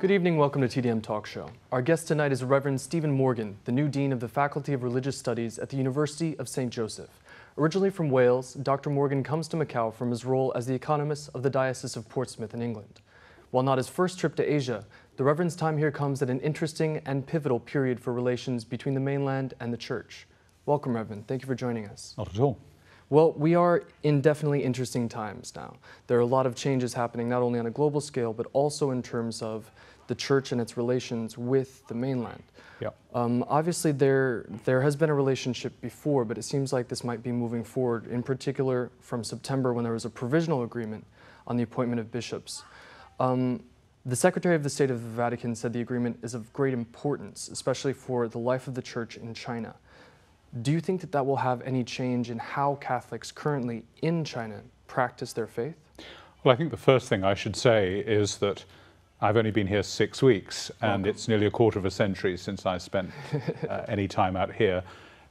Good evening, welcome to TDM Talk Show. Our guest tonight is Reverend Stephen Morgan, the new Dean of the Faculty of Religious Studies at the University of St. Joseph. Originally from Wales, Dr. Morgan comes to Macau from his role as the economist of the Diocese of Portsmouth in England. While not his first trip to Asia, the Reverend's time here comes at an interesting and pivotal period for relations between the mainland and the Church. Welcome, Reverend. Thank you for joining us. Not at all. Well, we are in definitely interesting times now. There are a lot of changes happening, not only on a global scale, but also in terms of the church and its relations with the mainland. Yep. Um, obviously, there there has been a relationship before, but it seems like this might be moving forward. In particular, from September, when there was a provisional agreement on the appointment of bishops. Um, the Secretary of the State of the Vatican said the agreement is of great importance, especially for the life of the church in China. Do you think that that will have any change in how Catholics currently in China practice their faith? Well, I think the first thing I should say is that I've only been here six weeks, and it's nearly a quarter of a century since I spent uh, any time out here.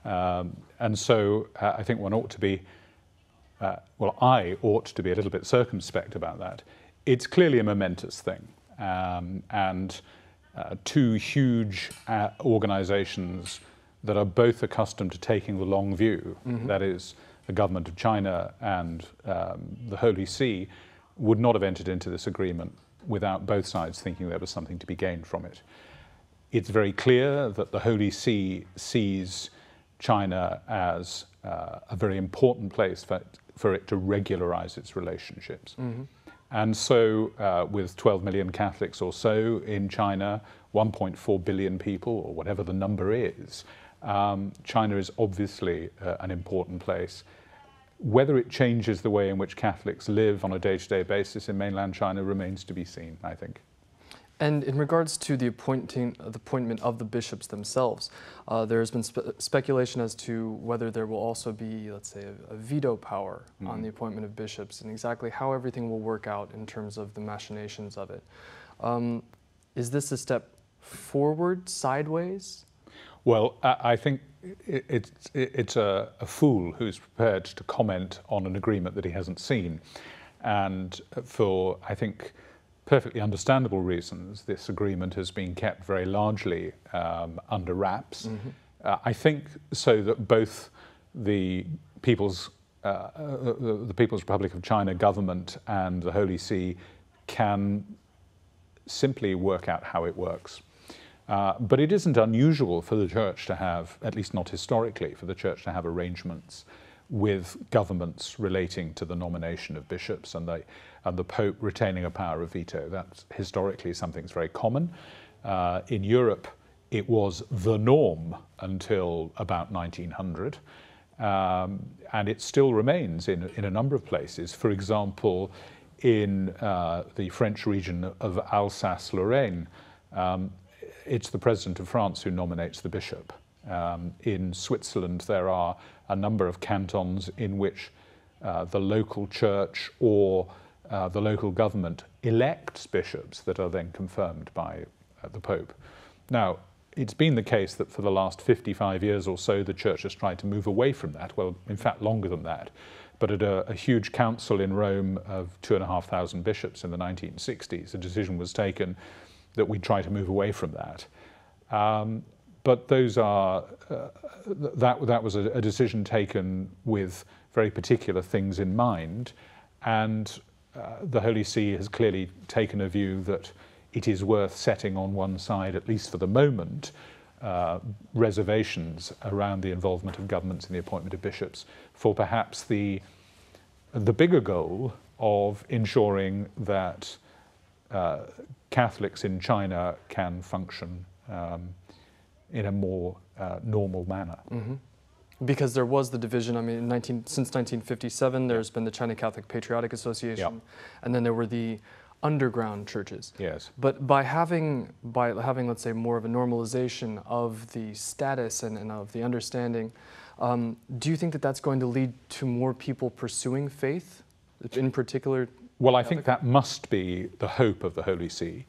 Um, and so uh, I think one ought to be, uh, well, I ought to be a little bit circumspect about that. It's clearly a momentous thing. Um, and uh, two huge uh, organizations that are both accustomed to taking the long view, mm-hmm. that is, the government of China and um, the Holy See, would not have entered into this agreement without both sides thinking there was something to be gained from it. It's very clear that the Holy See sees China as uh, a very important place for, for it to regularize its relationships. Mm-hmm. And so, uh, with 12 million Catholics or so in China, 1.4 billion people, or whatever the number is, um, China is obviously uh, an important place. Whether it changes the way in which Catholics live on a day to day basis in mainland China remains to be seen, I think. And in regards to the, appointing, the appointment of the bishops themselves, uh, there has been spe speculation as to whether there will also be, let's say, a, a veto power mm. on the appointment of bishops and exactly how everything will work out in terms of the machinations of it. Um, is this a step forward, sideways? Well, I think it's, it's a, a, fool who's prepared to comment on an agreement that he hasn't seen. And for, I think, perfectly understandable reasons, this agreement has been kept very largely um, under wraps. Mm-hmm. Uh, I think so that both the People's, uh, uh, the People's Republic of China government and the Holy See can simply work out how it works. Uh, but it isn't unusual for the church to have, at least not historically, for the church to have arrangements with governments relating to the nomination of bishops and the, and the Pope retaining a power of veto. That's historically something that's very common. Uh, in Europe, it was the norm until about 1900. Um, and it still remains in, in a number of places. For example, in uh, the French region of Alsace Lorraine, um, it's the President of France who nominates the bishop. Um, in Switzerland, there are a number of cantons in which uh, the local church or uh, the local government elects bishops that are then confirmed by uh, the Pope. Now, it's been the case that for the last 55 years or so, the church has tried to move away from that. Well, in fact, longer than that. But at a, a huge council in Rome of two and a half thousand bishops in the 1960s, a decision was taken that we try to move away from that. Um, but those are uh, that that was a, a, decision taken with very particular things in mind, and uh, the Holy See has clearly taken a view that it is worth setting on one side, at least for the moment, uh, reservations around the involvement of governments in the appointment of bishops for perhaps the the bigger goal of ensuring that uh, Catholics in China can function um, in a more uh, normal manner. Mm-hmm. Because there was the division. I mean, 19, since 1957, there's been the China Catholic Patriotic Association, yep. and then there were the underground churches. Yes. But by having by having let's say more of a normalization of the status and, and of the understanding, um, do you think that that's going to lead to more people pursuing faith, in particular well, I think that must be the hope of the Holy See.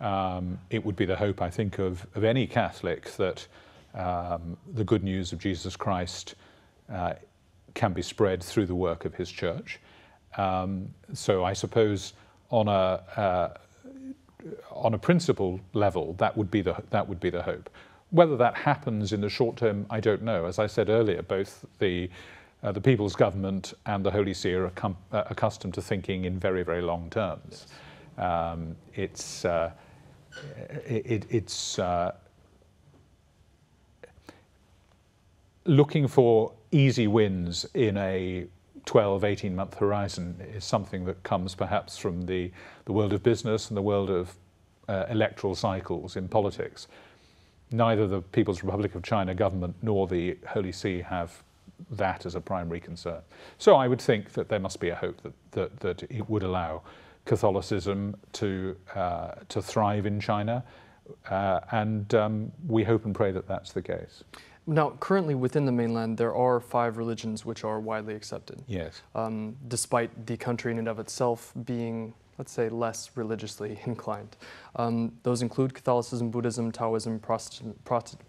Um, it would be the hope, I think, of, of any Catholic that um, the good news of Jesus Christ uh, can be spread through the work of his church. Um, so I suppose on a uh, on a principle level, that would be the that would be the hope. Whether that happens in the short term, I don't know. As I said earlier, both the uh, the people's government and the Holy See are uh, accustomed to thinking in very, very long terms. Um, it's uh, it, it's uh, looking for easy wins in a 12, 18 month horizon is something that comes perhaps from the, the world of business and the world of uh, electoral cycles in politics. Neither the People's Republic of China government nor the Holy See have that as a primary concern. So I would think that there must be a hope that, that, that it would allow Catholicism to, uh, to thrive in China. Uh, and um, we hope and pray that that's the case. Now, currently within the mainland, there are five religions which are widely accepted. Yes. Um, despite the country in and of itself being, let's say, less religiously inclined. Um, those include Catholicism, Buddhism, Taoism, Protestant,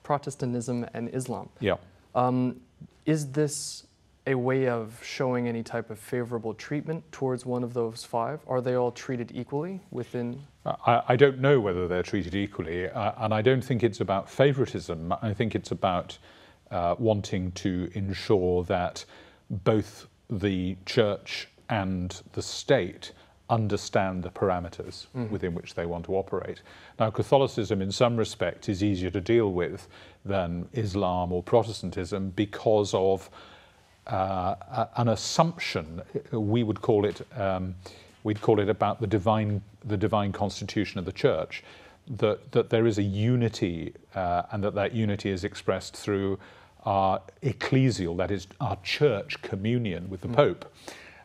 Protestantism, and Islam. Yeah. Um, is this a way of showing any type of favorable treatment towards one of those five? Are they all treated equally within? I, I don't know whether they're treated equally, uh, and I don't think it's about favoritism. I think it's about uh, wanting to ensure that both the church and the state understand the parameters mm. within which they want to operate. Now, Catholicism, in some respect, is easier to deal with than Islam or Protestantism because of uh, an assumption. We would call it. Um, we'd call it about the divine, the divine constitution of the church, that, that there is a unity uh, and that that unity is expressed through our ecclesial, that is, our church communion with the mm. Pope.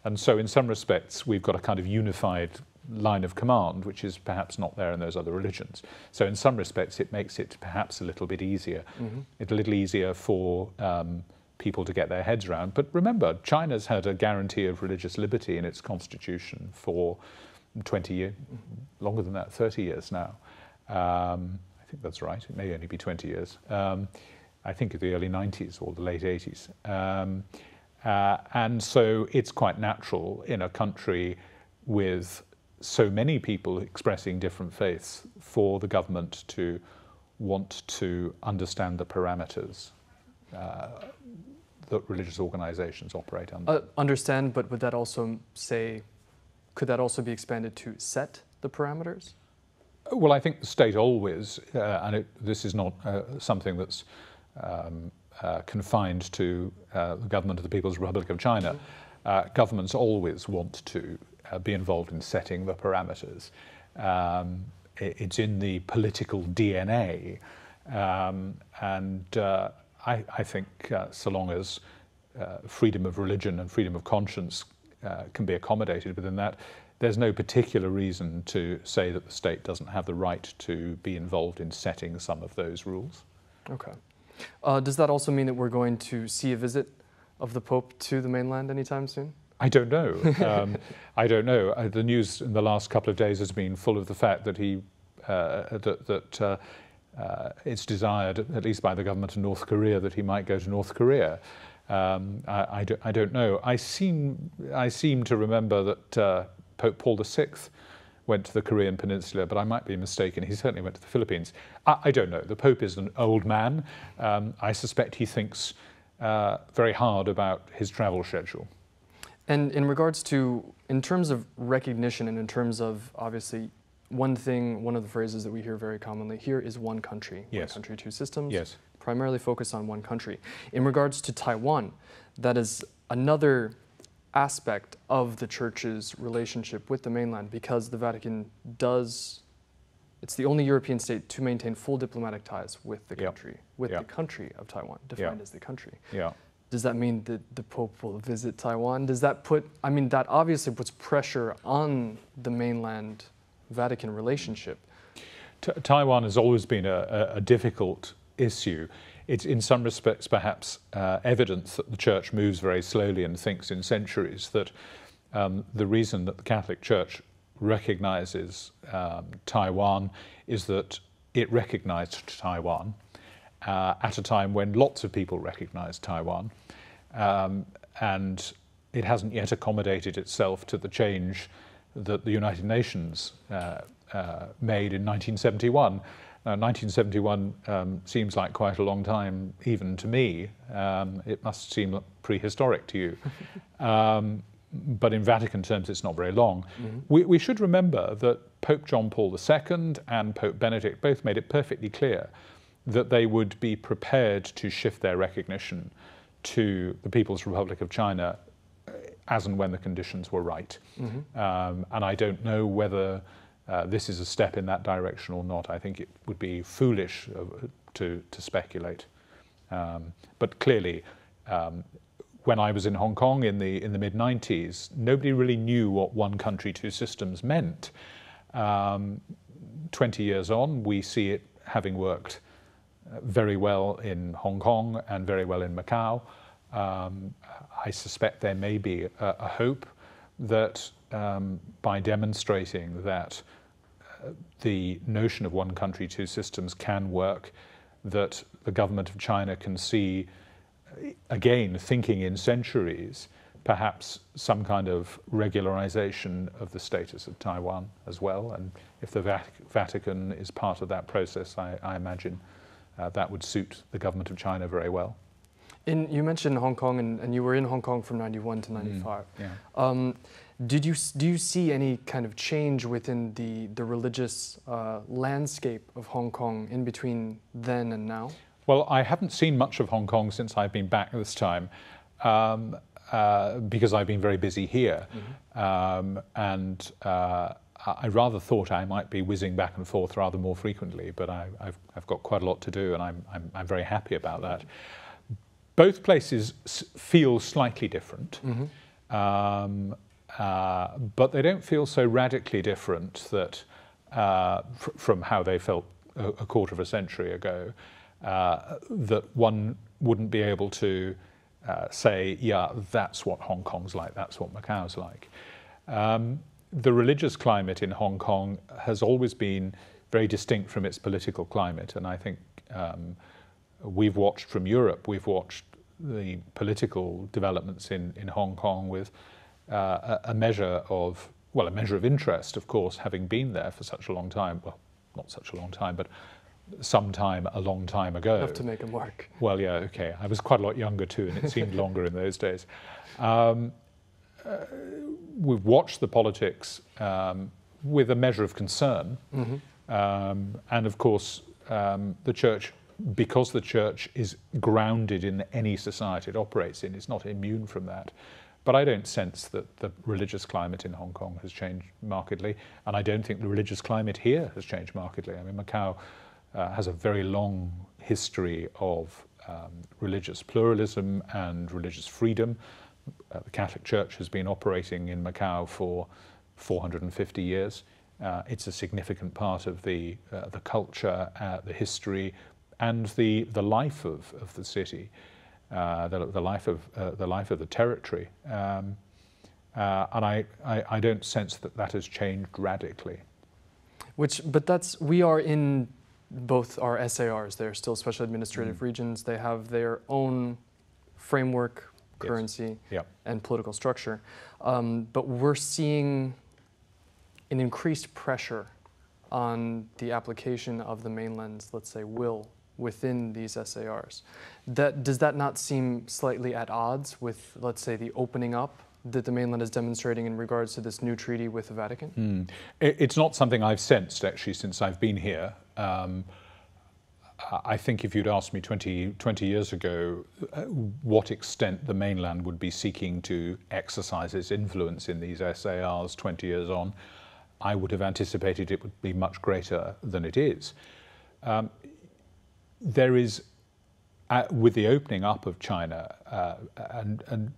And so, in some respects, we've got a kind of unified line of command, which is perhaps not there in those other religions. So, in some respects, it makes it perhaps a little bit easier. Mm-hmm. It's a little easier for um, people to get their heads around. But remember, China's had a guarantee of religious liberty in its constitution for 20 years, longer than that, 30 years now. Um, I think that's right. It may only be 20 years. Um, I think of the early 90s or the late 80s. Uh, and so it's quite natural in a country with so many people expressing different faiths for the government to want to understand the parameters uh, that religious organizations operate under. Uh, understand, but would that also say, could that also be expanded to set the parameters? Well, I think the state always, uh, and it, this is not uh, something that's um, uh, confined to uh, the government of the People's Republic of China. Uh, governments always want to uh, be involved in setting the parameters. Um, it, it's in the political DNA. Um, and uh, I, I, think uh, so long as freedom of religion and freedom of conscience can be accommodated within that, there's no particular reason to say that the state doesn't have the right to be involved in setting some of those rules. Okay. Uh, does that also mean that we're going to see a visit of the Pope to the mainland anytime soon? I don't know. Um, I don't know. Uh, the news in the last couple of days has been full of the fact that he uh, that, that uh, uh, it's desired, at least by the government of North Korea, that he might go to North Korea. Um, I, I, do, I, don't know. I seem I seem to remember that uh, Pope Paul VI went to the Korean Peninsula, but I might be mistaken. He certainly went to the Philippines. I, I don't know. The Pope is an old man. Um, I suspect he thinks uh, very hard about his travel schedule. And in regards to, in terms of recognition and in terms of obviously one thing, one of the phrases that we hear very commonly here is one country, yes. one country, two systems. Yes. Primarily focused on one country. In regards to Taiwan, that is another aspect of the church's relationship with the mainland because the Vatican does it's the only European state to maintain full diplomatic ties with the country, yep. with yep. the country of Taiwan, defined yep. as the country. Yeah. Does that mean that the Pope will visit Taiwan? Does that put, I mean, that obviously puts pressure on the mainland Vatican relationship. T- Taiwan has always been a, a, a difficult issue it's in some respects perhaps uh, evidence that the church moves very slowly and thinks in centuries, that um, the reason that the Catholic Church recognizes um, Taiwan is that it recognized Taiwan uh, at a time when lots of people recognized Taiwan. Um, and it hasn't yet accommodated itself to the change that the United Nations uh, uh, made in 1971. Now, 1971 um, seems like quite a long time, even to me. Um, it must seem prehistoric to you. Um, but in Vatican terms, it's not very long. Mm-hmm. We, we, should remember that Pope John Paul II and Pope Benedict both made it perfectly clear that they would be prepared to shift their recognition to the People's Republic of China as and when the conditions were right. Mm-hmm. Um, and I don't know whether uh, this is a step in that direction or not. I think it would be foolish uh, to, to speculate. Um, but clearly, um, when I was in Hong Kong in the, in the mid 90s, nobody really knew what one country, two systems meant. Um, 20 years on, we see it having worked uh, very well in Hong Kong and very well in Macau. Um, I suspect there may be a, a hope that um, by demonstrating that uh, the notion of one country, two systems can work, that the government of China can see, uh, again, thinking in centuries, perhaps some kind of regularization of the status of Taiwan as well. And if the Vatican is part of that process, I, I imagine uh, that would suit the government of China very well. In, you mentioned Hong Kong, and, and, you were in Hong Kong from 91 to 95. Mm, yeah. Um, did you, do you see any kind of change within the, the religious uh, landscape of Hong Kong in between then and now? Well, I haven't seen much of Hong Kong since I've been back this time. Um, uh, because I've been very busy here. Mm-hmm. Um, and uh, I rather thought I might be whizzing back and forth rather more frequently, but I, have got quite a lot to do, and I'm, I'm, I'm very happy about that. Both places feel slightly different, mm-hmm. um, uh, but they don't feel so radically different that uh, fr- from how they felt a, a, quarter of a century ago, uh, that one wouldn't be able to uh, say, yeah, that's what Hong Kong's like, that's what Macau's like. Um, the religious climate in Hong Kong has always been very distinct from its political climate, and I think um, we've watched from Europe, we've watched the political developments in, in Hong Kong with uh, a, measure of, well, a measure of interest, of course, having been there for such a long time. Well, not such a long time, but some time a long time ago. Enough to make a mark. Well, yeah, okay. I was quite a lot younger too, and it seemed longer in those days. Um, uh, we've watched the politics um, with a measure of concern. Mm-hmm. Um, and of course, um, the church because the church is grounded in any society it operates in, it's not immune from that. But I don't sense that the religious climate in Hong Kong has changed markedly, and I don't think the religious climate here has changed markedly. I mean, Macau uh, has a very long history of um, religious pluralism and religious freedom. Uh, the Catholic Church has been operating in Macau for 450 years. Uh, it's a significant part of the, uh, the culture, uh, the history, and the, the life of, of the city, uh, the, the, life of, uh, the life of the territory. Um, uh, and I, I, I, don't sense that that has changed radically. Which, but that's, we are in both our SARs, they're still special administrative mm. regions. They have their own framework, currency, yes. yep. and political structure. Um, but we're seeing an increased pressure on the application of the mainland's, let's say, will within these SARs. That, does that not seem slightly at odds with, let's say, the opening up that the mainland is demonstrating in regards to this new treaty with the Vatican? Mm. It's not something I've sensed actually since I've been here. Um, I think if you'd asked me 20, 20 years ago uh, what extent the mainland would be seeking to exercise its influence in these SARs 20 years on, I would have anticipated it would be much greater than it is. Um, there is, uh, with the opening up of China, uh, and, and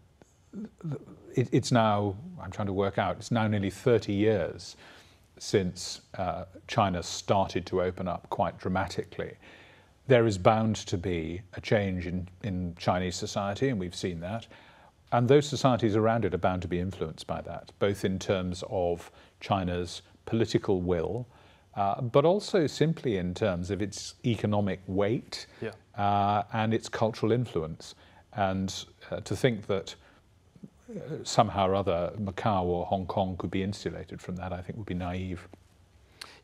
it, it's now, I'm trying to work out, it's now nearly 30 years since uh, China started to open up quite dramatically. There is bound to be a change in, in Chinese society, and we've seen that. And those societies around it are bound to be influenced by that, both in terms of China's political will uh, but also simply in terms of its economic weight yeah. uh, and its cultural influence. And uh, to think that somehow or other Macau or Hong Kong could be insulated from that, I think would be naive.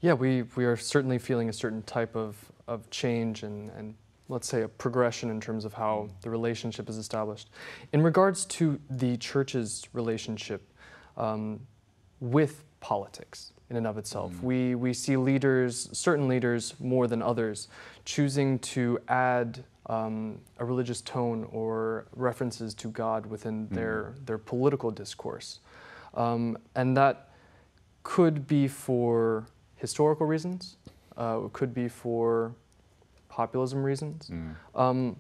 Yeah, we, we are certainly feeling a certain type of, of change and, and let's say a progression in terms of how the relationship is established. In regards to the church's relationship um, with politics in and of itself, Mm. we, we see leaders, certain leaders more than others, choosing to add um, a religious tone or references to God within their, their political discourse. Um, and that could be for historical reasons, uh, it could be for populism reasons. Um,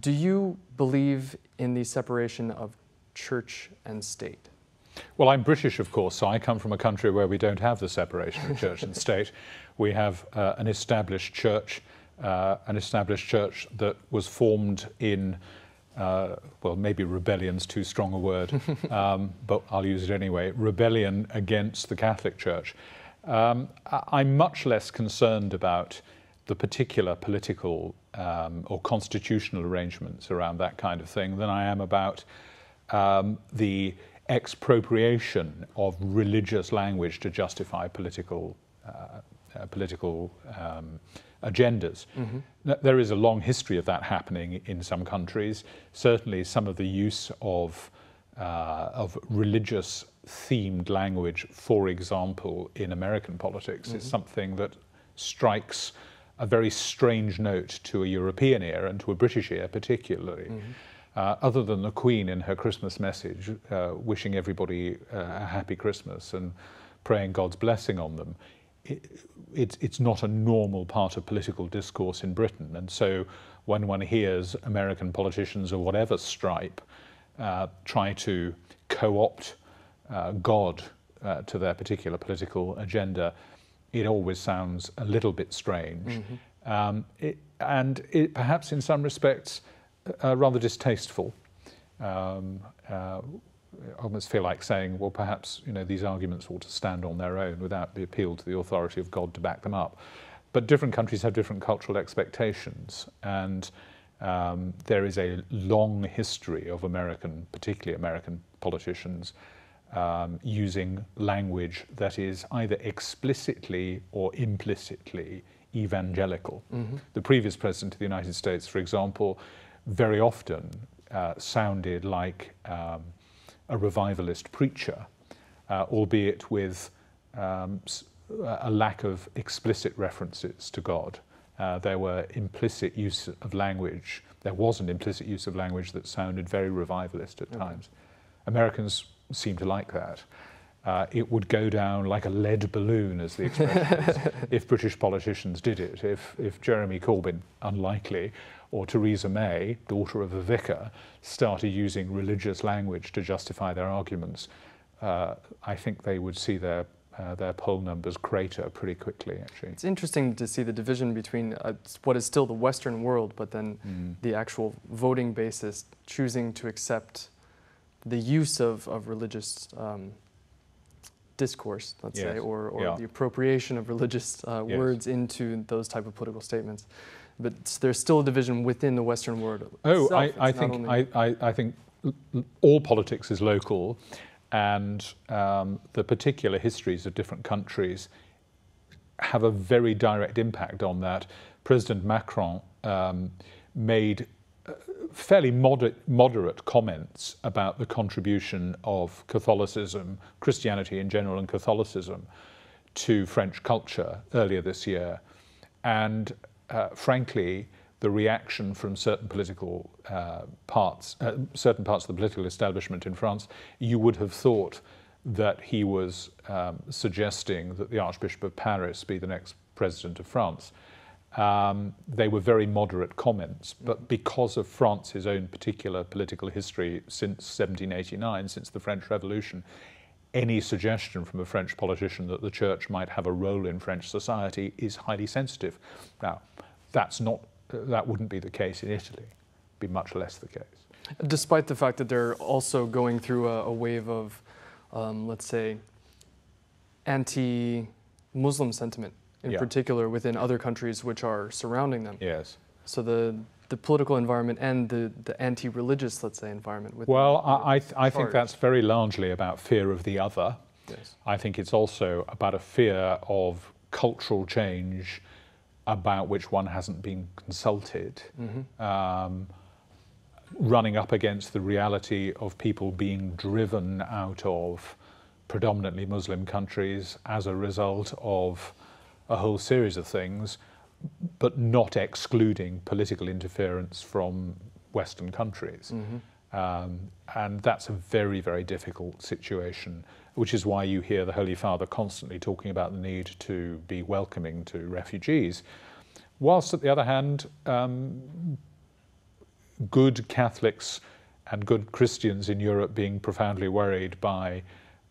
do you believe in the separation of church and state? Well, I'm British, of course, so I come from a country where we don't have the separation of church and state. We have uh, an established church, uh, an established church that was formed in, uh, well, maybe rebellion's too strong a word, um, but I'll use it anyway rebellion against the Catholic Church. Um, I'm much less concerned about the particular political um, or constitutional arrangements around that kind of thing than I am about um, the expropriation of religious language to justify political uh, uh, political um, agendas. Th- There is a long history of that happening in some countries. Certainly, some of the use of uh, of religious themed language, for example, in American politics, is something that strikes a very strange note to a European ear and to a British ear particularly. Uh, other than the Queen in her Christmas message, uh, wishing everybody uh, a happy Christmas and praying God's blessing on them, it, it's, it's not a normal part of political discourse in Britain. And so when one hears American politicians of whatever stripe uh, try to co opt uh, God uh, to their particular political agenda, it always sounds a little bit strange. Um, it, and it, perhaps in some respects, uh, rather distasteful. Um, uh, I almost feel like saying, well, perhaps you know these arguments ought to stand on their own without the appeal to the authority of God to back them up. But different countries have different cultural expectations, and um, there is a long history of American, particularly American politicians, um, using language that is either explicitly or implicitly evangelical. The previous president of the United States, for example, very often uh, sounded like um, a revivalist preacher, uh, albeit with um, a lack of explicit references to God. Uh, there were implicit use of language. There was an implicit use of language that sounded very revivalist at times. Americans seem to like that. Uh, it would go down like a lead balloon, as the expression is, if British politicians did it. If, if Jeremy Corbyn, unlikely, or Theresa May, daughter of a vicar, started using religious language to justify their arguments, uh, I think they would see their, uh, their poll numbers crater pretty quickly, actually. It's interesting to see the division between uh, what is still the Western world, but then Mm. the actual voting basis choosing to accept the use of, of religious um, discourse, let's say, or, or Yeah. the appropriation of religious uh, Yes. words into those type of political statements. But there's still a division within the Western world. Oh. I, I think only- I, I, think all politics is local, and um, the particular histories of different countries have a very direct impact on that. President Macron um, made fairly moder- moderate comments about the contribution of Catholicism, Christianity in general, and Catholicism to French culture earlier this year. And uh, frankly, the reaction from certain political uh, parts, uh, certain parts of the political establishment in France, you would have thought that he was um, suggesting that the Archbishop of Paris be the next president of France. Um, they were very moderate comments, but because of France's own particular political history since 1789, since the French Revolution, any suggestion from a French politician that the church might have a role in French society is highly sensitive. Now, that's not, that wouldn't be the case in Italy, be much less the case. Despite the fact that they're also going through a, a wave of, um, let's say, anti Muslim sentiment in Yeah. particular within other countries which are surrounding them. Yes. So the the political environment and the, the anti-religious, let's say, environment. With well, the, I, I, th- I think that's very largely about fear of the other. Yes. I think it's also about a fear of cultural change about which one hasn't been consulted, um, running up against the reality of people being driven out of predominantly Muslim countries as a result of a whole series of things, but not excluding political interference from Western countries. Um, and that's a very, very difficult situation, which is why you hear the Holy Father constantly talking about the need to be welcoming to refugees. Whilst, at the other hand, um, good Catholics and good Christians in Europe being profoundly worried by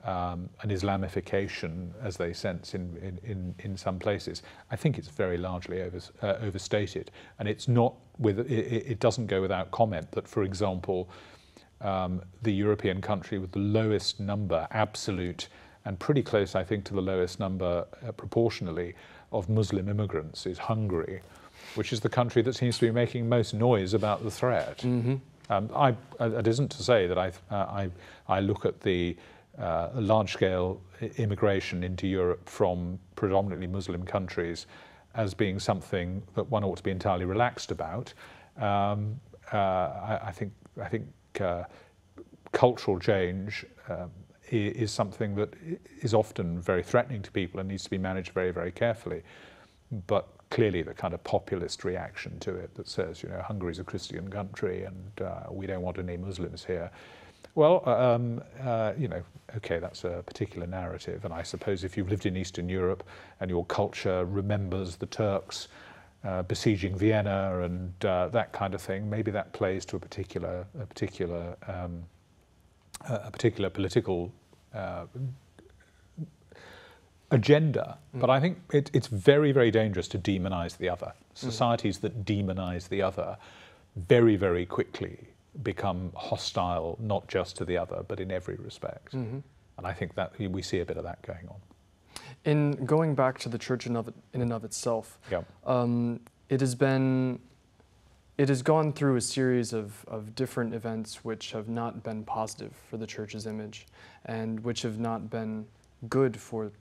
um, an Islamification, as they sense in, in, in, some places, I think it's very largely over, uh, overstated. And it's not with, it, it doesn't go without comment that, for example, um, the European country with the lowest number, absolute, and pretty close, I think, to the lowest number uh, proportionally of Muslim immigrants is Hungary, which is the country that seems to be making most noise about the threat. Um, I, it isn't to say that I, uh, I, I look at the uh, large-scale immigration into Europe from predominantly Muslim countries as being something that one ought to be entirely relaxed about. Um, uh, I, I think I think uh, cultural change um, is something that is often very threatening to people and needs to be managed very very carefully. But clearly, the kind of populist reaction to it that says, you know, Hungary's a Christian country and uh, we don't want any Muslims here. Well, um, uh, you know, okay, that's a particular narrative, and I suppose if you've lived in Eastern Europe and your culture remembers the Turks uh, besieging Vienna and uh, that kind of thing, maybe that plays to a particular, a particular, um, a a particular political uh, agenda. But I think it, it's very, very dangerous to demonize the other. Societies that demonize the other very, very quickly become hostile, not just to the other, but in every respect. And I think that we see a bit of that going on. In going back to the church in, of in and of itself, Yeah. um, it has been, it has gone through a series of, of different events which have not been positive for the church's image and which have not been good for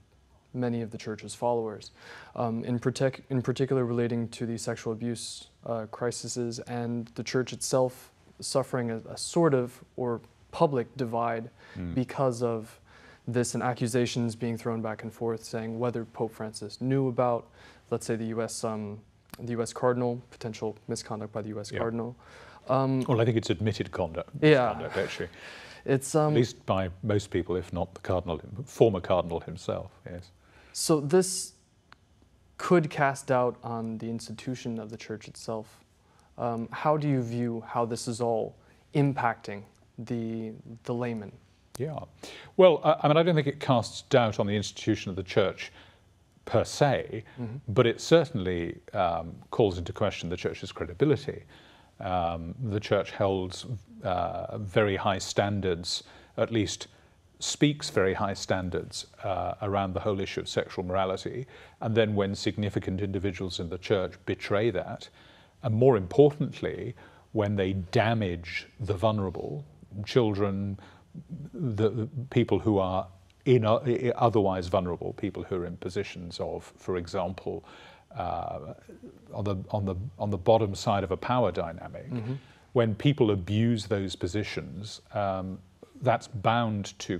many of the church's followers. Um, in, partic- in particular, relating to the sexual abuse uh, crises and the church itself suffering a, a sort of or public divide because of this and accusations being thrown back and forth saying whether Pope Francis knew about, let's say, the U.S. Um, the U.S. cardinal potential misconduct by the U.S. Yeah. cardinal. Um, Well, I think it's admitted conduct, Yeah. actually, it's um, at least by most people, if not the cardinal, former cardinal himself. Yes. So this could cast doubt on the institution of the church itself. Um, how do you view how this is all impacting the the layman? Yeah. Well, I, I mean, I don't think it casts doubt on the institution of the church per se, but it certainly um, calls into question the church's credibility. Um, the church holds uh, very high standards, at least speaks very high standards uh, around the whole issue of sexual morality. And then when significant individuals in the church betray that, and more importantly, when they damage the vulnerable, children, the, the people who are in otherwise vulnerable, people who are in positions of, for example, uh, on the on the on the bottom side of a power dynamic, when people abuse those positions, um, that's bound to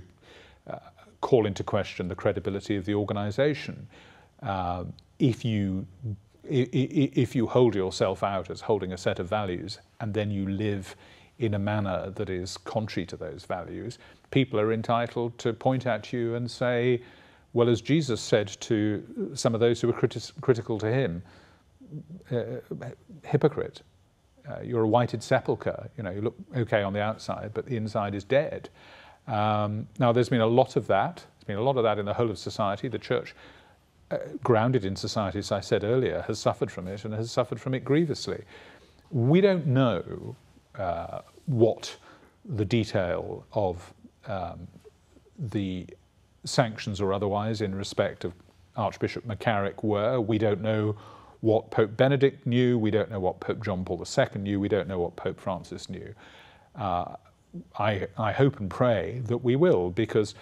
uh, call into question the credibility of the organisation. Um, if you if you hold yourself out as holding a set of values and then you live in a manner that is contrary to those values, people are entitled to point at you and say, well, as Jesus said to some of those who were criti- critical to him, uh, hypocrite. Uh, you're a whited sepulchre. You know, you look okay on the outside, but the inside is dead. Um, now, there's been a lot of that. There's been a lot of that in the whole of society. The church, grounded in society, as I said earlier, has suffered from it and has suffered from it grievously. We don't know uh, what the detail of um, the sanctions or otherwise in respect of Archbishop McCarrick were. We don't know what Pope Benedict knew, we don't know what Pope John Paul II knew, we don't know what Pope Francis knew. Uh, I, I hope and pray that we will, because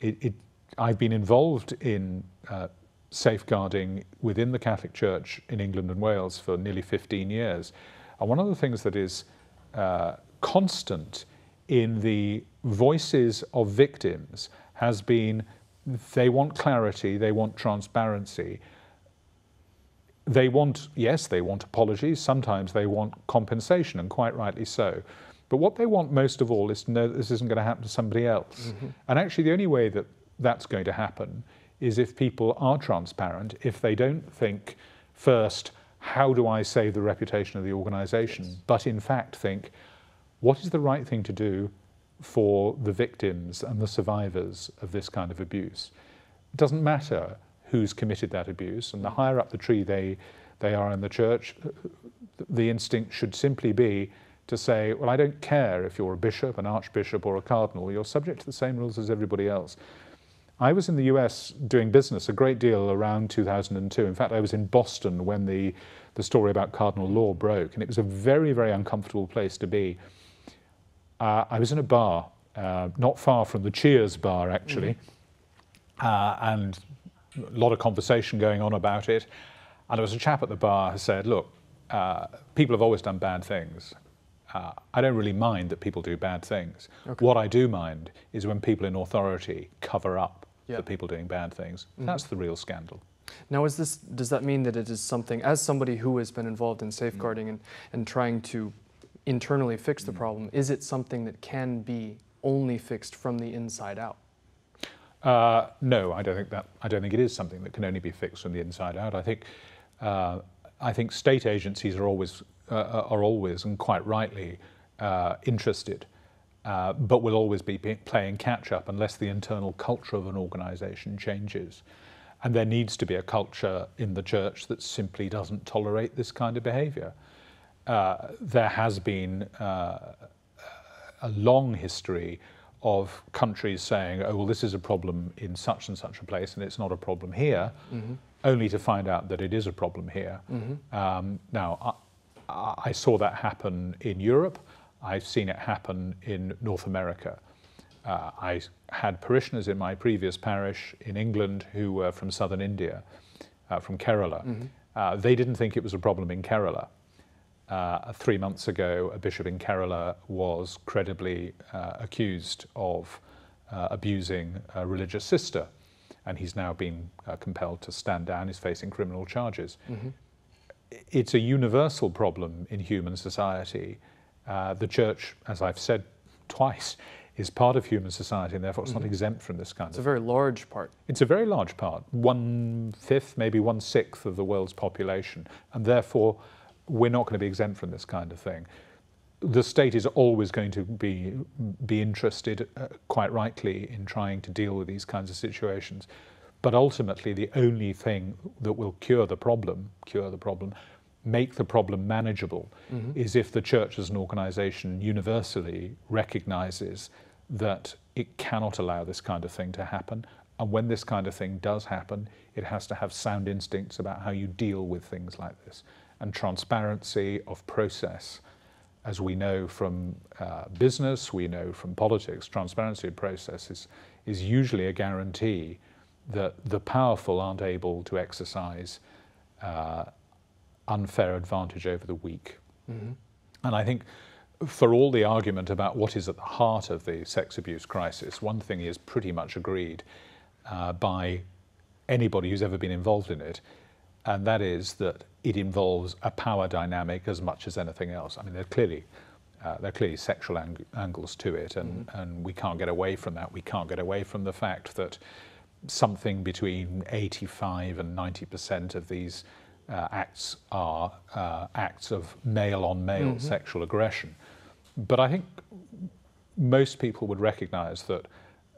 it, it, I've been involved in uh, safeguarding within the Catholic Church in England and Wales for nearly 15 years. And one of the things that is uh, constant in the voices of victims has been they want clarity, they want transparency. They want, yes, they want apologies, sometimes they want compensation, and quite rightly so. But what they want most of all is to know that this isn't going to happen to somebody else. Mm-hmm. And actually, the only way that that's going to happen is if people are transparent, if they don't think first, how do I save the reputation of the organization, yes. but in fact think, what is the right thing to do for the victims and the survivors of this kind of abuse? It doesn't matter who's committed that abuse, and the higher up the tree they, they are in the church, the instinct should simply be to say, well, I don't care if you're a bishop, an archbishop, or a cardinal, you're subject to the same rules as everybody else. I was in the US doing business a great deal around 2002. In fact, I was in Boston when the, the story about Cardinal Law broke, and it was a very, very uncomfortable place to be. Uh, I was in a bar, uh, not far from the Cheers bar, actually, mm-hmm. uh, and a lot of conversation going on about it. And there was a chap at the bar who said, Look, uh, people have always done bad things. Uh, I don't really mind that people do bad things. Okay. What I do mind is when people in authority cover up yeah. for people doing bad things. Mm-hmm. That's the real scandal. Now, is this does that mean that it is something, as somebody who has been involved in safeguarding mm. and, and trying to internally fix the mm. problem, is it something that can be only fixed from the inside out? Uh, no, I don't think that. I don't think it is something that can only be fixed from the inside out. I think, uh, I think state agencies are always, uh, are always, and quite rightly, uh, interested uh, but will always be playing catch up unless the internal culture of an organization changes. And there needs to be a culture in the church that simply doesn't tolerate this kind of behavior. Uh, there has been uh, a long history of countries saying, oh, well, this is a problem in such and such a place and it's not a problem here, mm-hmm. only to find out that it is a problem here. Mm-hmm. Um, now, I, I, saw that happen in Europe. I've seen it happen in North America. Uh, I had parishioners in my previous parish in England who were from southern India, uh, from Kerala. Mm-hmm. Uh, they didn't think it was a problem in Kerala. Uh, three months ago, a bishop in Kerala was credibly uh, accused of uh, abusing a religious sister, and he's now been compelled to stand down. He's facing criminal charges. Mm-hmm. It's a universal problem in human society uh, the church, as I've said twice, is part of human society and therefore it's mm-hmm. not exempt from this kind it's of. It's a very large part. It's a very large part, one fifth, maybe one sixth of the world's population, and therefore we're not going to be exempt from this kind of thing. The state is always going to be be interested, uh, quite rightly, in trying to deal with these kinds of situations. But ultimately, the only thing that will cure the problem, cure the problem, make the problem manageable mm-hmm. is if the church as an organization universally recognizes that it cannot allow this kind of thing to happen. And when this kind of thing does happen, it has to have sound instincts about how you deal with things like this. And transparency of process, as we know from uh, business, we know from politics, transparency of process is, is usually a guarantee that the powerful aren't able to exercise uh, unfair advantage over the weak. Mm-hmm. And I think for all the argument about what is at the heart of the sex abuse crisis, one thing is pretty much agreed uh, by anybody who's ever been involved in it, and that is that it involves a power dynamic as much as anything else. I mean, there are clearly uh, there are clearly sexual ang- angles to it, and, mm-hmm. and we can't get away from that. We can't get away from the fact that something between 85 and 90 percent of these uh, acts are uh, acts of male on male sexual aggression. But I think most people would recognize that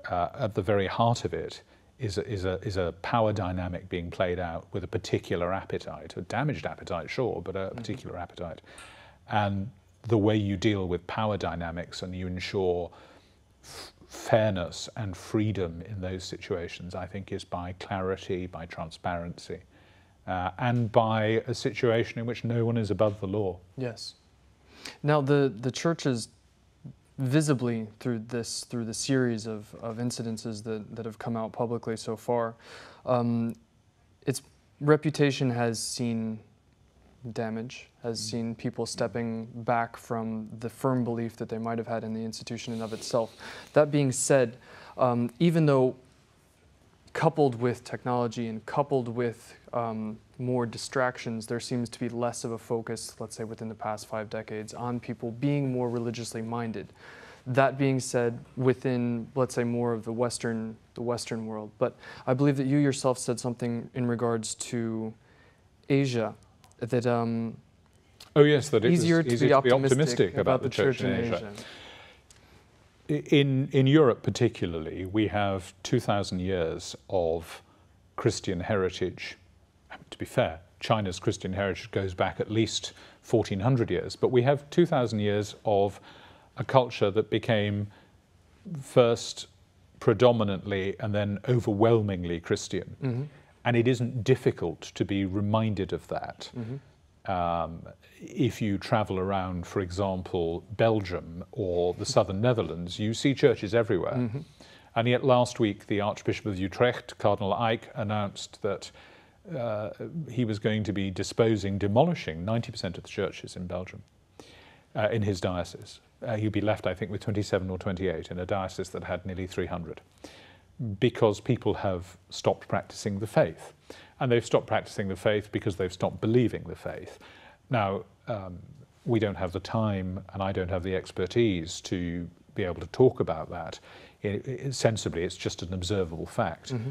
uh, at the very heart of it is a, is, a, is a power dynamic being played out with a particular appetite, a damaged appetite, sure, but a mm-hmm. particular appetite. And the way you deal with power dynamics and you ensure f- fairness and freedom in those situations, I think, is by clarity, by transparency uh, and by a situation in which no one is above the law. Yes. Now the the church is visibly through this through the series of, of incidences that, that have come out publicly so far, um, its reputation has seen damage, has mm. seen people stepping back from the firm belief that they might have had in the institution and of itself. That being said, um, even though coupled with technology and coupled with um, more distractions, there seems to be less of a focus, let's say within the past five decades, on people being more religiously minded. That being said, within, let's say, more of the Western, the Western world. But I believe that you yourself said something in regards to Asia, that um, oh yes, that it easier, to, to, be, be optimistic, about, about the, the church, church, in Asia. Asia. In, in Europe particularly, we have 2,000 years of Christian heritage. To be fair, China's Christian heritage goes back at least 1,400 years, but we have 2,000 years of a culture that became first predominantly and then overwhelmingly Christian. Mm-hmm. And it isn't difficult to be reminded of that. Mm-hmm. Um, if you travel around, for example, Belgium or the southern Netherlands, you see churches everywhere. Mm-hmm. And yet, last week, the Archbishop of Utrecht, Cardinal Eijk, announced that uh, he was going to be disposing, demolishing 90% of the churches in Belgium, uh, in his diocese. Uh, he'd be left, I think, with 27 or 28 in a diocese that had nearly 300, because people have stopped practicing the faith and they've stopped practicing the faith because they've stopped believing the faith. Now, um, we don't have the time and I don't have the expertise to be able to talk about that it, it, sensibly. It's just an observable fact. Mm-hmm.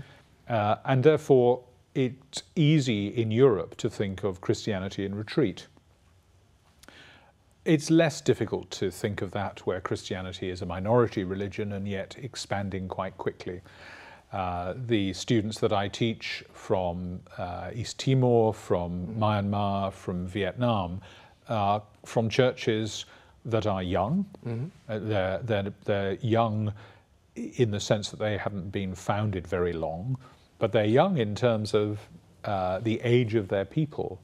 Uh, and therefore, it's easy in Europe to think of Christianity in retreat. It's less difficult to think of that where Christianity is a minority religion and yet expanding quite quickly. Uh, the students that I teach from uh, East Timor, from mm-hmm. Myanmar, from Vietnam, are from churches that are young. Mm-hmm. Uh, they're, they're, they're young in the sense that they haven't been founded very long, but they're young in terms of uh, the age of their people.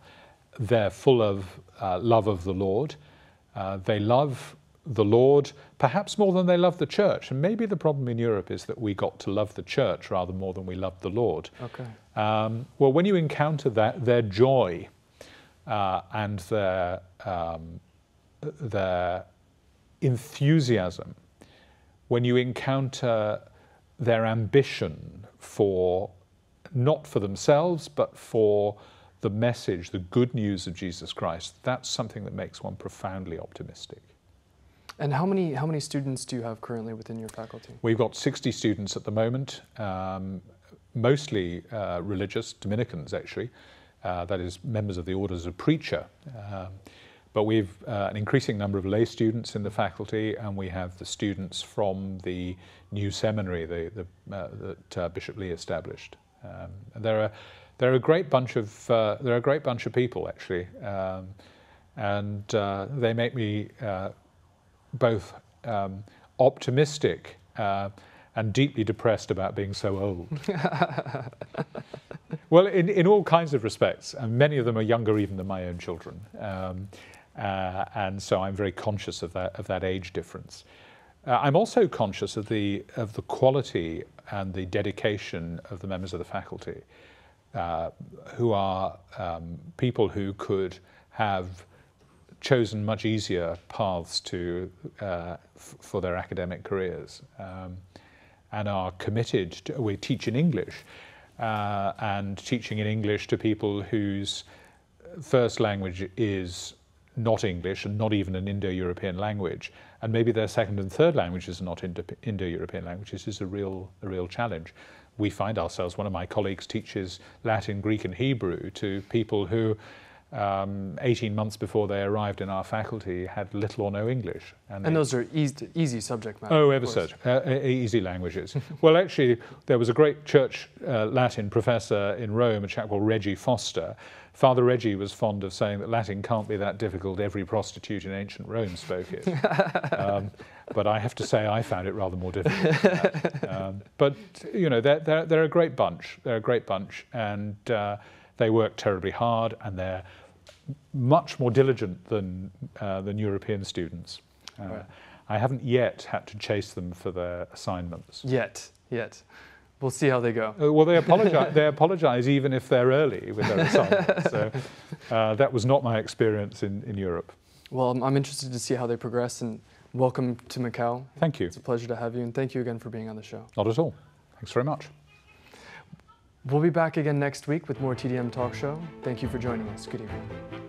They're full of uh, love of the Lord. they love the Lord, perhaps more than they love the church. And maybe the problem in Europe is that we got to love the church rather more than we loved the Lord. Okay. Um, well, when you encounter that, their joy uh, and their, um, their enthusiasm, when you encounter their ambition for not for themselves, but for the message, the good news of Jesus Christ, that's something that makes one profoundly optimistic. And how many how many students do you have currently within your faculty? We've got 60 students at the moment, um, mostly uh, religious Dominicans actually. Uh, that is members of the orders of preacher. Um, but we've uh, an increasing number of lay students in the faculty, and we have the students from the new seminary the, the, uh, that uh, Bishop Lee established. Um, there are there are a great bunch of uh, there are a great bunch of people actually, um, and they make me both um, optimistic uh, and deeply depressed about being so old. well, in, in all kinds of respects, and many of them are younger even than my own children. Um, uh, and so I'm very conscious of that, of that age difference. Uh, I'm also conscious of the, of the quality and the dedication of the members of the faculty, uh, who are um, people who could have chosen much easier paths to, uh, for their academic careers um, and are committed to, we teach in English uh, and teaching in English to people whose first language is not English and not even an Indo-European language, and maybe their second and third languages are not Indo-European languages is a real, a real challenge. We find ourselves, one of my colleagues teaches Latin, Greek and Hebrew to people who um, 18 months before they arrived in our faculty, had little or no English. And, and those are easy, easy subject matter. Oh, ever such uh, easy languages. well, actually, there was a great church uh, Latin professor in Rome, a chap called Reggie Foster. Father Reggie was fond of saying that Latin can't be that difficult. Every prostitute in ancient Rome spoke it. um, but I have to say, I found it rather more difficult. um, but you know, they're, they're, they're, a great bunch. They're a great bunch, and. Uh, they work terribly hard and they're much more diligent than, uh, than European students. Uh, Right. I haven't yet had to chase them for their assignments. Yet, yet. We'll see how they go. Uh, well, they apologize. they apologize even if they're early with their assignments. so uh, that was not my experience in, in Europe. Well, I'm, I'm interested to see how they progress and welcome to Macau. Thank you. It's a pleasure to have you and thank you again for being on the show. Not at all. Thanks very much. We'll be back again next week with more TDM Talk Show. Thank you for joining us. Good evening.